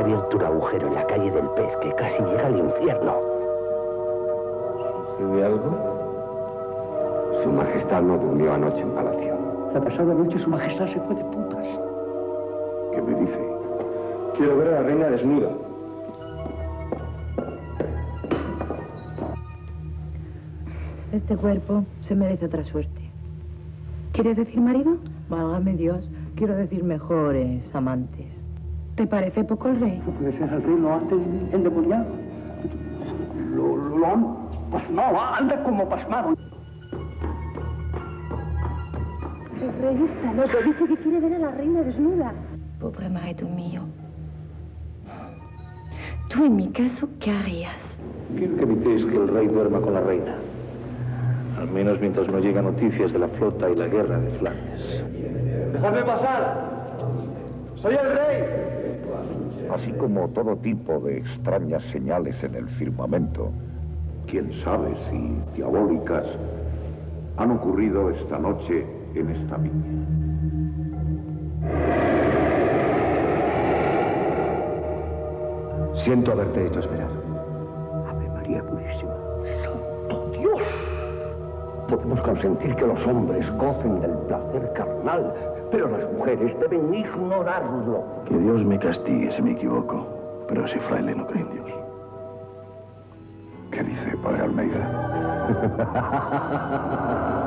abierto un agujero en la calle del pez que casi llega al infierno. ¿Sucede algo? Su Majestad no durmió anoche en palacio. La pasada noche Su Majestad se fue de putas. ¿Qué me dice? Quiero ver a la reina desnuda. Este cuerpo se merece otra suerte. ¿Quieres decir marido? Válgame Dios, quiero decir mejores amantes. ¿Te parece poco el rey? No puede ser el rey lo antes endemoniado. Lo, lo han pasmado, anda como pasmado. El rey está loco, dice que quiere ver a la reina desnuda. Pobre marido mío. Tú en mi caso, ¿qué harías? Quiero que evitéis que el rey duerma con la reina. Al menos mientras no llegan noticias de la flota y la guerra de Flandes. ¡Dejadme pasar! ¡Soy el rey! Así como todo tipo de extrañas señales en el firmamento, quién sabe si diabólicas, han ocurrido esta noche en esta viña. Siento haberte hecho esperar. Ave María Purísima. ¡Santo Dios! Podemos consentir que los hombres gocen del placer carnal, pero las mujeres deben ignorarlo. Que Dios me castigue si me equivoco, pero ese fraile no cree en Dios. ¿Qué dice, padre Almeida?